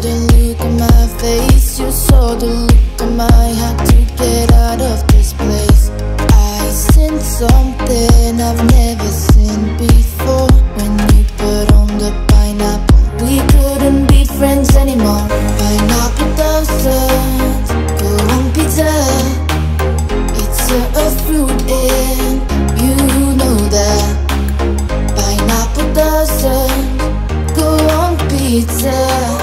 The look on my face. You saw the look on my heart to get out of this place. I sent something I've never seen before. When you put on the pineapple We couldn't be friends anymore. Pineapple doses, on pizza. It's a, a fruit and you know that. Pineapple doses, golden pizza.